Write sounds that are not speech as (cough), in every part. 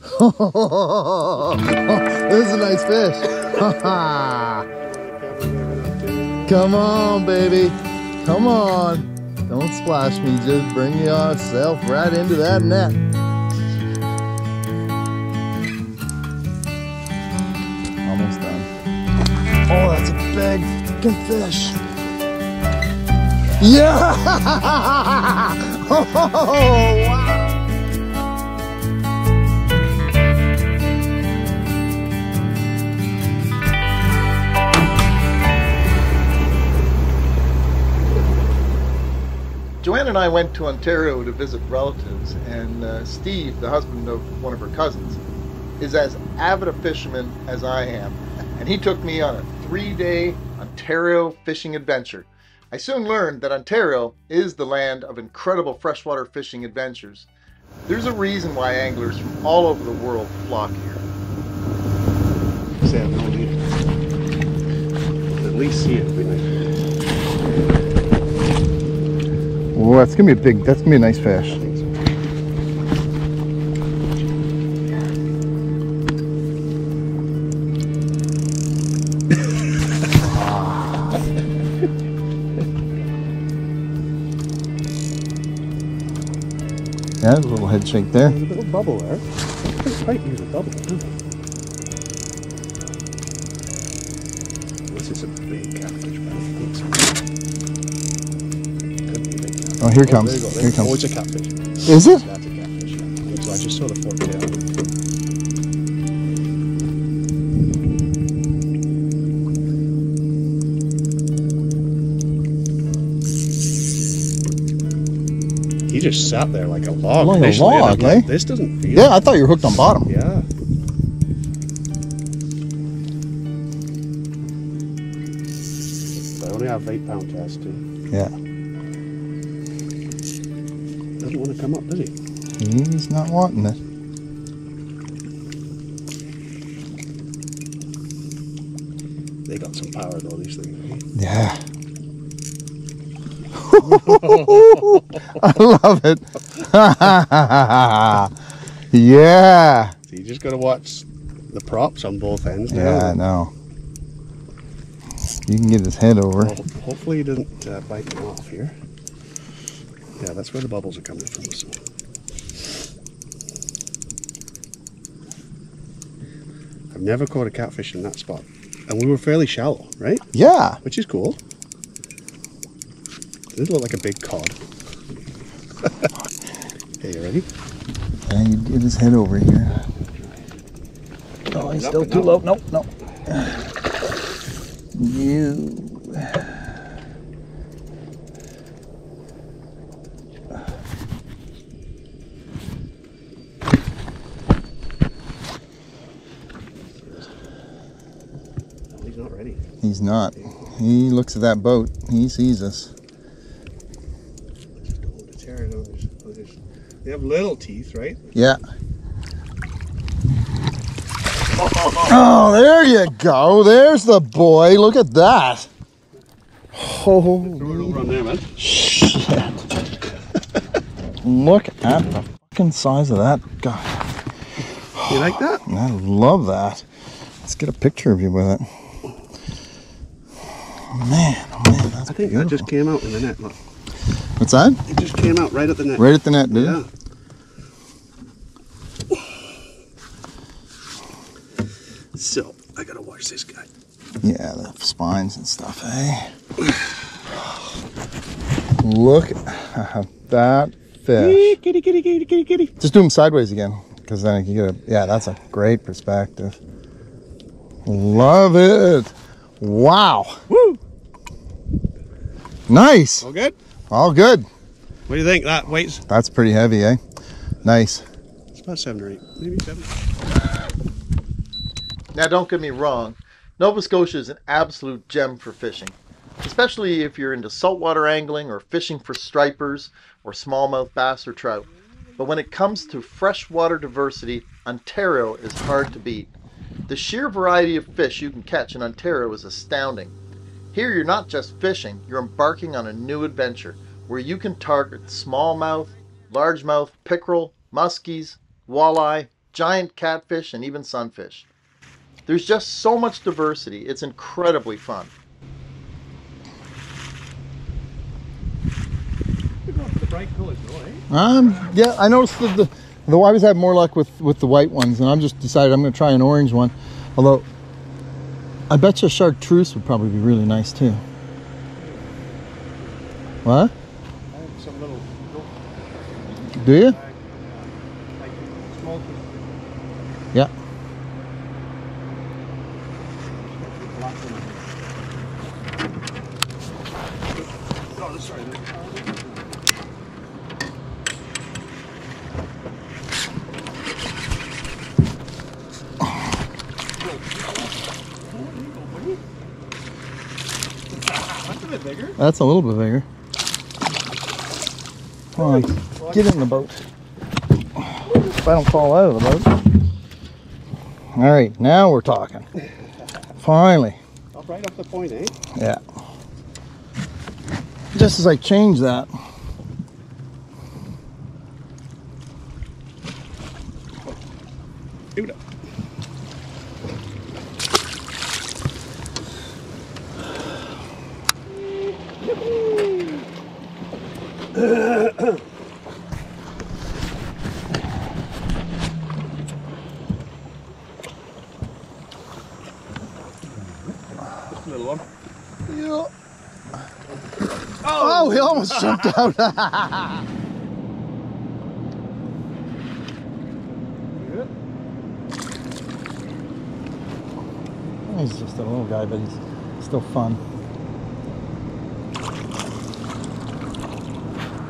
(laughs) this is a nice fish. (laughs) Come on, baby. Come on. Don't splash me. Just bring yourself right into that net. Almost done. Oh, that's a big fucking fish. Yeah! (laughs) Oh, wow! Johanne and I went to Ontario to visit relatives, and uh, Steve, the husband of one of her cousins, is as avid a fisherman as I am. And he took me on a three day Ontario fishing adventure. I soon learned that Ontario is the land of incredible freshwater fishing adventures. There's a reason why anglers from all over the world flock here. Sam. At least see it. Be nice. Oh, that's gonna be a big, that's gonna be a nice fish. Yeah, there's a little head shake there. There's a little bubble there. It might use a bubble. Oh, here it Oh, comes. there. Here it Oh, comes. it's a catfish. Is it? That's a catfish. Yeah. So I just saw the fork tail. He just sat there like a log. Like a log, like, eh? This doesn't feel. Yeah, I thought you were hooked on bottom. Yeah. (laughs) I love it. (laughs) yeah. So you just got to watch the props on both ends. now. Yeah, I know. You can get his head over. Well, hopefully he doesn't uh, bite me off here. Yeah, that's where the bubbles are coming from. So. I've never caught a catfish in that spot. And we were fairly shallow, right? Yeah. Which is cool. Does look like a big cod. okay, (laughs) you ready? And you get his head over here. Oh, he's still too low. Nope, nope. You. He's not ready. He's not. He looks at that boat. He sees us. Just don't want to tear it on his, on his- They have little teeth, right? Yeah. (laughs) Oh, there you go. There's the boy. Look at that. Oh, Throw it over on there, shit. Look at the fucking size of that guy. You like that? (sighs) I love that. Let's get a picture of you with it. Man, oh man, that's I think beautiful. that just came out in the net. Look, What's that? it just came out right at the net. Right at the net, dude. Yeah. So I gotta watch this guy. Yeah, the spines and stuff, eh? Look at that fish. Kitty, kitty, kitty, kitty, kitty. Just do them sideways again, because then you get a, yeah, that's a great perspective. Love it. Wow. Woo! Nice. All good? All good. What do you think? That weights? That's pretty heavy, eh? Nice. It's about seven or eight, maybe seven. Now, don't get me wrong, Nova Scotia is an absolute gem for fishing, especially if you're into saltwater angling or fishing for stripers or smallmouth bass or trout. But when it comes to freshwater diversity, Ontario is hard to beat. The sheer variety of fish you can catch in Ontario is astounding. Here, you're not just fishing, you're embarking on a new adventure where you can target smallmouth, largemouth, pickerel, muskies, walleye, giant catfish, and even sunfish. There's just so much diversity. It's incredibly fun. You're going for the bright colors, though, eh? Um, yeah, I noticed that the the always have more luck with with the white ones, and I'm just decided I'm going to try an orange one. Although, I bet you a chartreuse would probably be really nice too. What? I have some little, little Do you? like, like small Yeah. black one. Oh, sorry. That's a bit bigger. That's a little bit bigger. Come on, get in the boat. If I don't fall out of the boat. All right, now we're talking. Finally. Up right off the point, eh? Yeah. Just as I change that. Little one. Yeah. Oh, oh he almost (laughs) jumped out. (laughs) He's just a little guy, but he's still fun.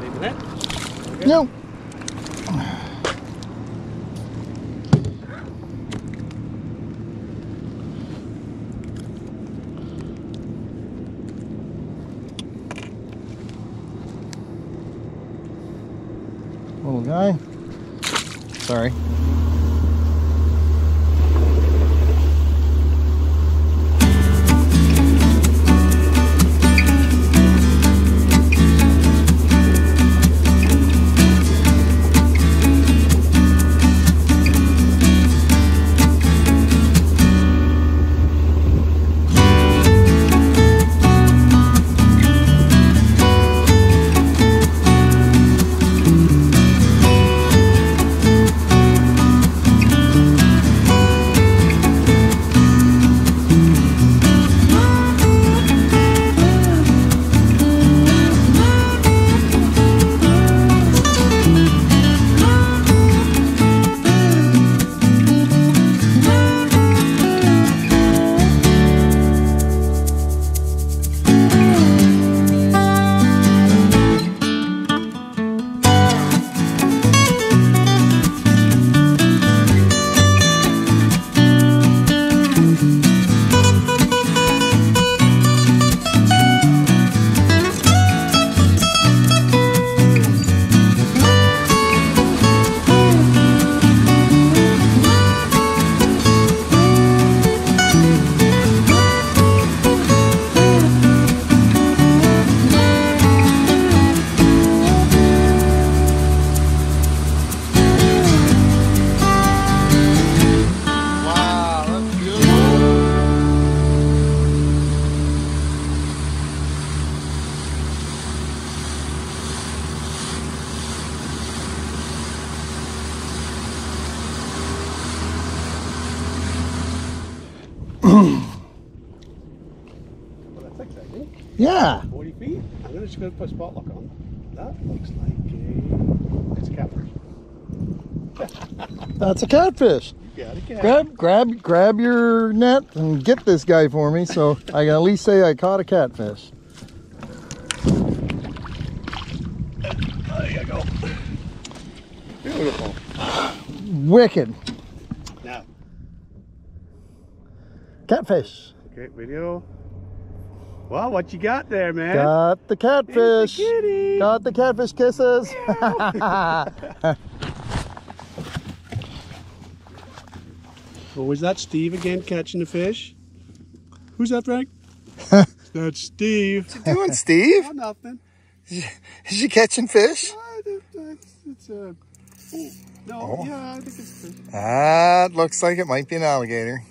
Leaving it. Okay. No. Yeah. 40 feet. I'm gonna just gonna put spot lock on. That looks like a. It's a catfish. (laughs) That's a catfish. You got a cat. Grab, grab, grab your net and get this guy for me, so (laughs) I can at least say I caught a catfish. There you go. Beautiful. Wicked Now, catfish. okay, video. Well, what you got there, man? Got the catfish. kitty. Got the catfish kisses. Oh, (laughs) was that Steve again catching the fish? Who's that, Frank? (laughs) That's Steve. You Doing, Steve? Oh, (laughs) nothing. Is you catching fish? That- It's a uh, No, Oh. yeah, I think it's fish. That looks like it might be an alligator.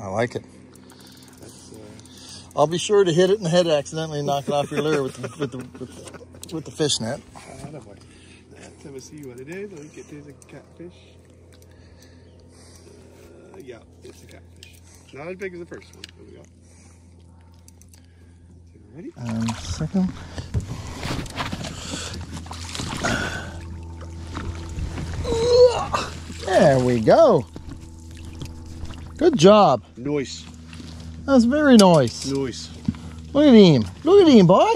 I like it. I'll be sure to hit it in the head accidentally and knock it off your lure with the, with the, with the, with the fish net. Let's see what it is. Think it is a catfish. Uh, yeah, it's a catfish. Not as big as the first one. There we go. Ready? Um, second. There we go. Good job. Nice. That's very nice. Nice. Look at him. Look at him, boy.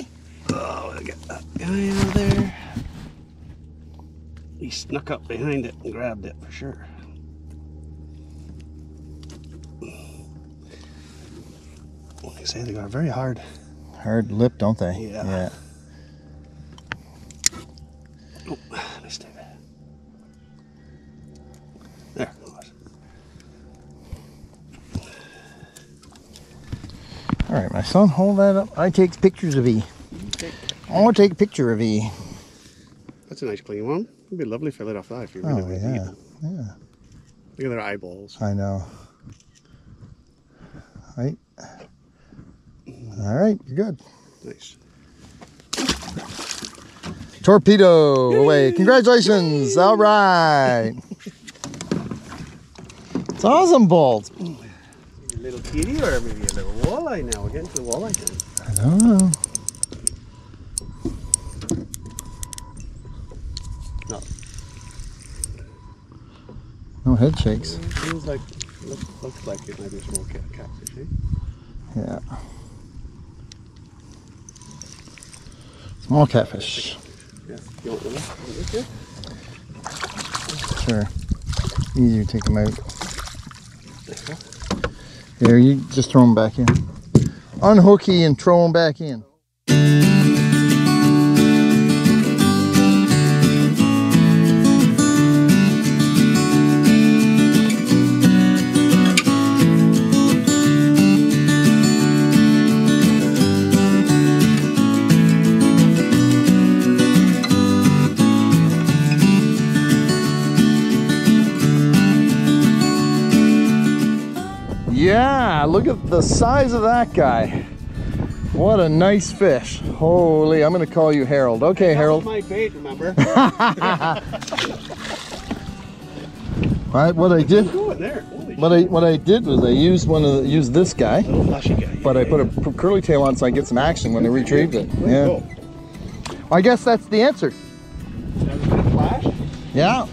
Oh, look at that guy out there. He snuck up behind it and grabbed it for sure. Like I say, they got very hard. Hard lip, don't they? Yeah. Yeah. Oh, missed it. There. it was. All right, my son, hold that up. I take pictures of E. I want to take a picture of E. That's a nice clean one. It'd be lovely if I let off that if you really Oh, eat yeah. Yeah. Look at their eyeballs. I know. Right. All right, you're good. Nice. Torpedo away. Congratulations. All right. It's awesome, Bolt. Little kitty or maybe a little walleye now. We're getting to the walleye time. I don't know. No. No head shakes. Seems like, looks, looks like it might be a small cat, catfish, eh? Yeah. Small catfish. Yeah. You want one? You want this here? Sure. Easier to take them out. There you just throw them back in. Unhook ye and throw them back in. Yeah, look at the size of that guy. What a nice fish. Holy, I'm going to call you Harold. Okay, Harold. my bait, remember? (laughs) Right, what I did, Go in there. Holy what I what I did was I used one of the, used this guy, oh, guy. but I put a curly tail on so I get some action when I retrieved it. Yeah. I guess that's the answer. Have a bit of flash. Yeah.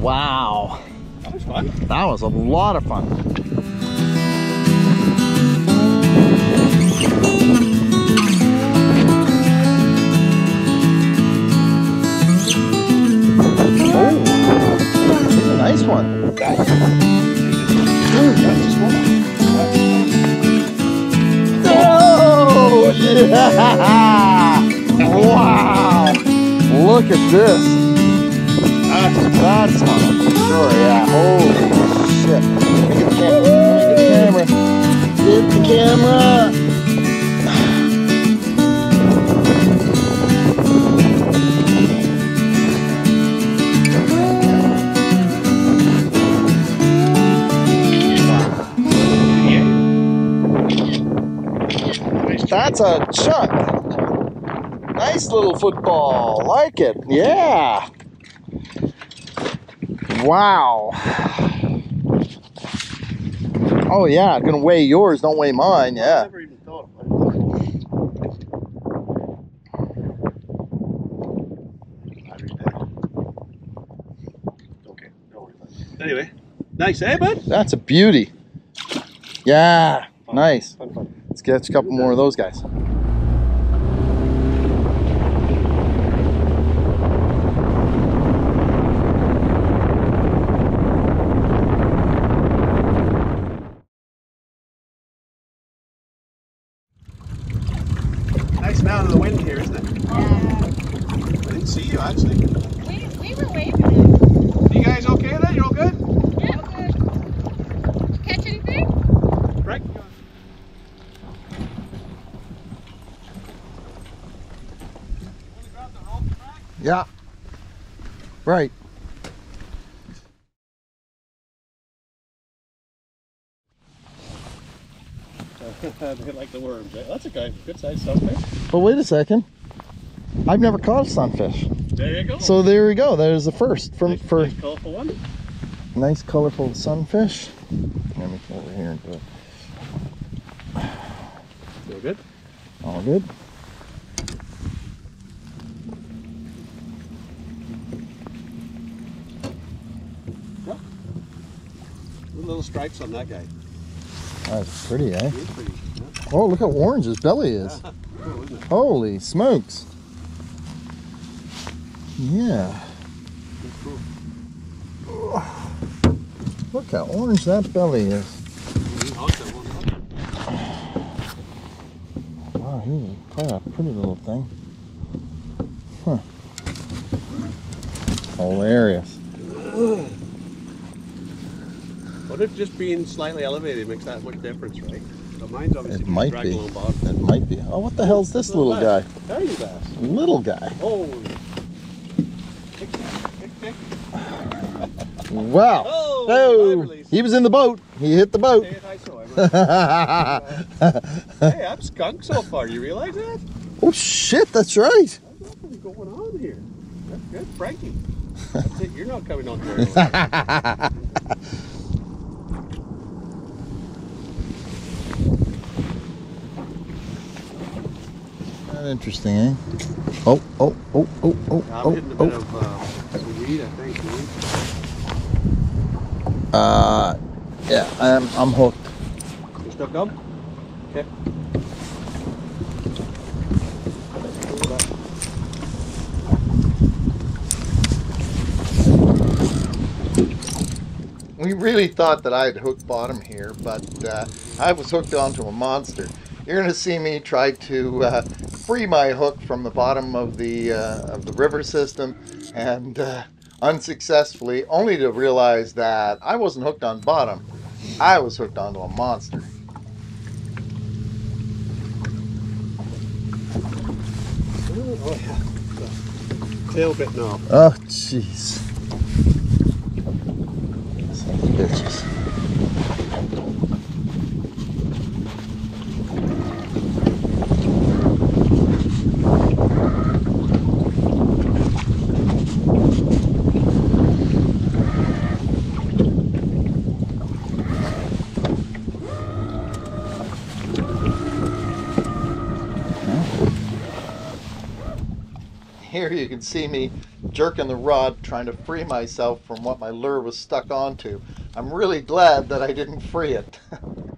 Wow, That fun. that was a lot of fun. Oh, nice one. Oh, (laughs) yeah! Wow! Look at this. A chunk. Nice little football. Like it. Yeah. Wow. Oh yeah, I'm gonna weigh yours, don't weigh mine. Yeah. never even thought of it. Okay, don't worry about it. Anyway, nice, eh, bud? That's a beauty. Yeah. Nice. Fun, fun. Let's catch a couple more of those guys. Nice amount of the wind here, isn't it? Yeah. I didn't see you actually. We, we were waving at You guys okay then? You all good? Yeah, good. Did you catch anything? Right. Yeah. Right. (laughs) they like the worms. Right? That's a good, good sized sunfish. But wait a second. I've never caught a sunfish. There you go. So there we go. That is the first from nice, for nice colorful one. nice colorful sunfish. Let me come over here and do it. Feel good. All good. Little stripes on that guy. That's pretty, eh? Pretty. Yeah. Oh, look how orange his belly is. (laughs) Cool. Holy smokes. Yeah. Cool. Look how orange that belly is. Wow, he's quite a pretty little thing. Huh. Hilarious. (clears throat) What if just being slightly elevated makes that much difference, right? So mine's obviously It might be. bottom. It might be. Oh, what the hell's this little guy? Tiny bass. Little guy. Oh. Tick, tick, tick. Wow. Oh, Oh, he was in the boat. He hit the boat. Say it high so I (laughs) Hey, I'm skunked so far. You realize that? Oh shit, that's right. Nothing going on here. That's good, Frankie. (laughs) That's it. You're not coming on (laughs) very well. Not interesting, eh? Oh, oh, oh, oh, oh, I'm oh, hitting a bit oh. of uh, some weed, I think. Weed. Uh, yeah, I'm, I'm hooked. You still come? Okay. We really thought that I had hooked bottom here, but uh, I was hooked onto a monster. You're going to see me try to uh, free my hook from the bottom of the uh, of the river system, and uh, unsuccessfully, only to realize that I wasn't hooked on bottom. I was hooked onto a monster. Oh, yeah. Tail bit now. Oh, jeez. Bitches. You can see me jerking the rod trying to free myself from what my lure was stuck onto. I'm really glad that I didn't free it. (laughs)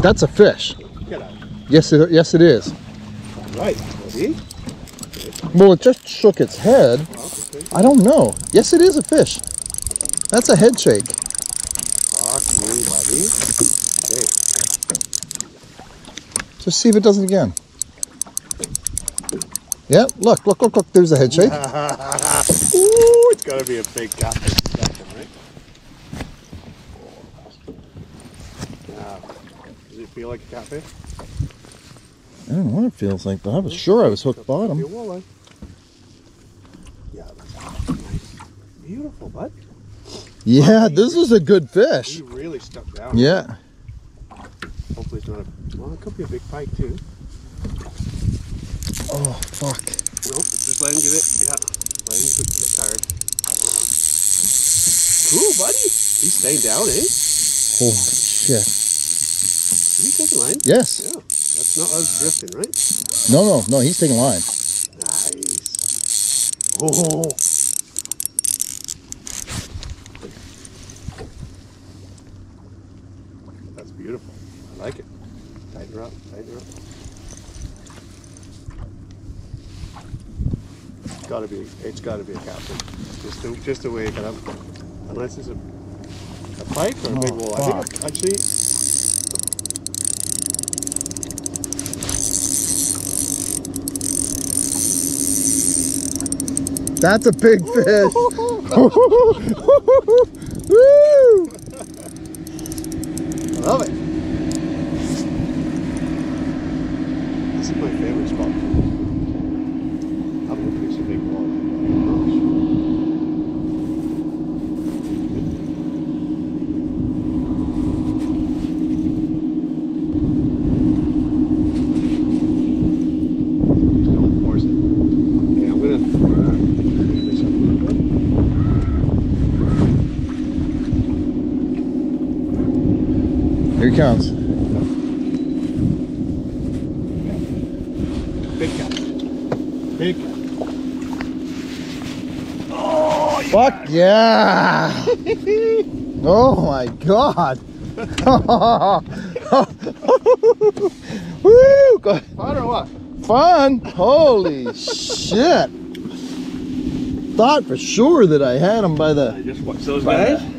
That's a fish. Yes, it, yes, it is. Right. Well, it just shook its head. Oh. I don't know. Yes, it is a fish. That's a head shake. Fuck you, buddy. Okay. Just see if it does it again. Yeah, look, look, look, look. There's a head shake. (laughs) Ooh, it's gotta be a big catfish. Right? Does it feel like a catfish? I don't know what it feels like, but I was sure I was hooked bottom. Yeah, that's nice. Beautiful, bud. Yeah, this is a good fish. He really stuck down. Yeah. Hopefully it's not a. Well, it could be a big pike too. Oh, fuck. Nope, just let him get it. Yeah, let him get tired. Cool, buddy. He's staying down, eh? Holy shit. Is he taking line? Yes. Yeah. That's not us drifting, right? No, no, no. He's taking line. Nice. Oh. That's beautiful. I like it. Tighten her up. Tighten her up. It's gotta be. It's gotta be a catfish. Just to, just to wake it up. Unless it's a, a pike or a big Oh, wall. I think actually. That's a big (laughs) fish. Woo! Here he comes. Big cat. Big cat. Fuck yeah! (laughs) oh my god! (laughs) Woo! Go- Fun or what? Fun! Holy shit! Thought for sure that I had him by the. I just watch those by guys. the-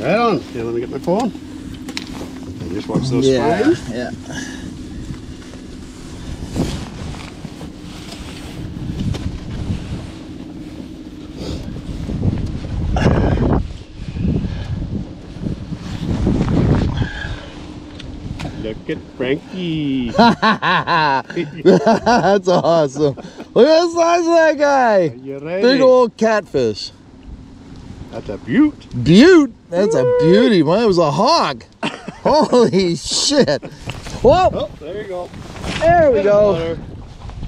Right on. Okay, let me get my phone. I just watch those yeah, yeah. Look at Frankie. (laughs) That's awesome. Look at the size of that guy. Big old catfish. That's a beaut. Butte. That's a beauty. Mine was a hog. Holy shit. Whoa, Oh, there you go. there we go.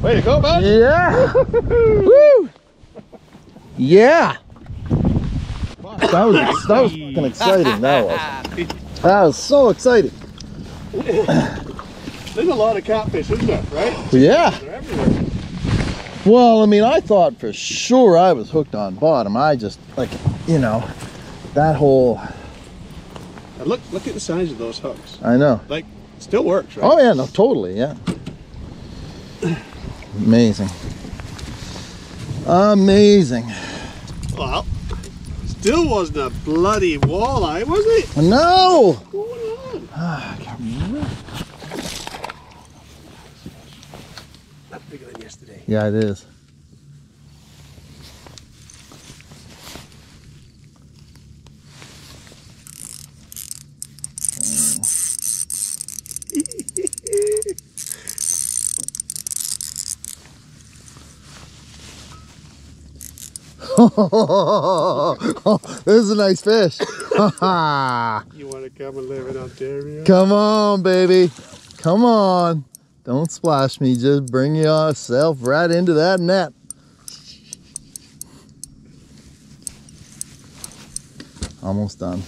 Way to go, bud. Yeah. Woo. Yeah. That was that was fucking exciting. That was. That was so exciting. There's a lot of catfish, isn't there? Right? Yeah. They're everywhere. Well, I mean, I thought for sure I was hooked on bottom. I just like, you know, that whole. And look, look at the size of those hooks. I know. Like, it still works, right? Oh yeah, no, totally, yeah. Amazing. Amazing. Well, still wasn't a bloody walleye, was it? No. What's going on? Ah, I can't remember. That's bigger than yesterday. Yeah, it is. (laughs) this is a nice fish. (laughs) You want to come and live in Ontario? Come on, baby. Come on. Don't splash me. Just bring yourself right into that net. Almost done.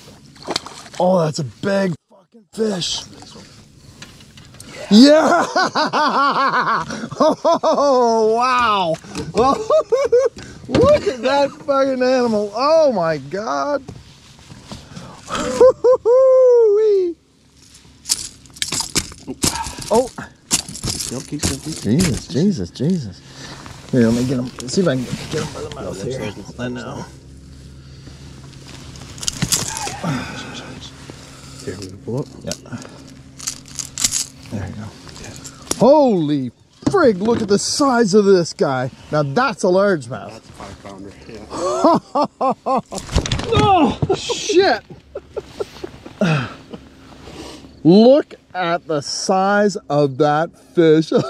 Oh, that's a big fucking fish. Yeah! (laughs) Oh, wow. Look at that fucking animal. Oh, my God. (laughs) Oh, Silky, silky. Jesus, Jesus, Jesus. Here, let me get him. Let's See if I can get him by the mouth here. I know. Here, to pull up. Yeah. There you go. Holy frig, look at the size of this guy. Now that's a largemouth. That's a five pounder. (laughs) Yeah. Oh, shit. Look at the size of that fish. (laughs) Look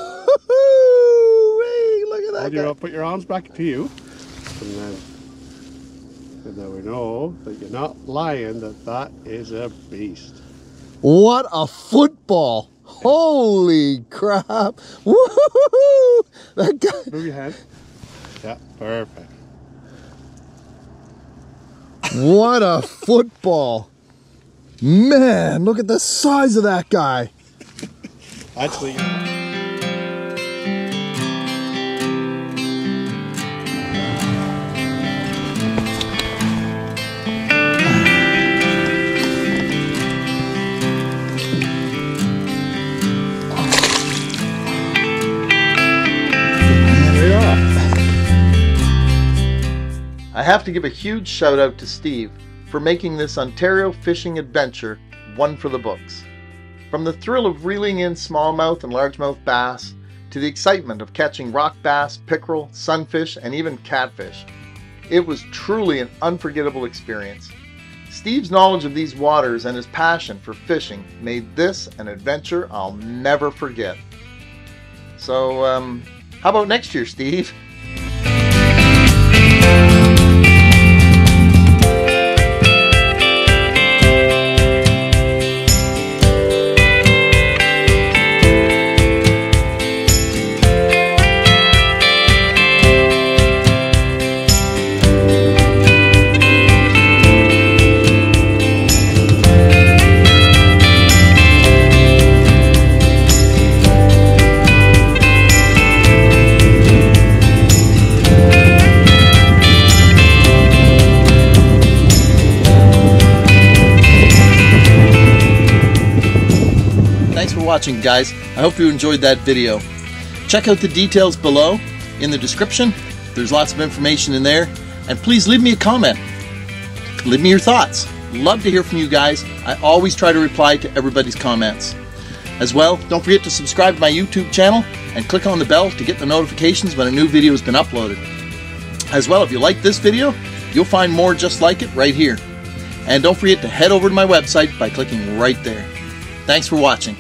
at that And guy. know, put your arms back to you. And then, and then we know that you're not lying, that that is a beast. What a football. Holy crap. (laughs) That guy. Move your hand. Yeah, perfect. What a football. Man, look at the size of that guy. Actually, I have to give a huge shout out to Steve for making this Ontario fishing adventure one for the books. From the thrill of reeling in smallmouth and largemouth bass to the excitement of catching rock bass, pickerel, sunfish, and even catfish, it was truly an unforgettable experience. Steve's knowledge of these waters and his passion for fishing made this an adventure I'll never forget. So, um, how about next year, Steve? (laughs) watching, guys. I hope you enjoyed that video. Check out the details below in the description. There's lots of information in there. And please leave me a comment. Leave me your thoughts. Love to hear from you guys. I always try to reply to everybody's comments. As well, don't forget to subscribe to my YouTube channel and click on the bell to get the notifications when a new video has been uploaded. As well, if you like this video, you'll find more just like it right here. And don't forget to head over to my website by clicking right there. Thanks for watching.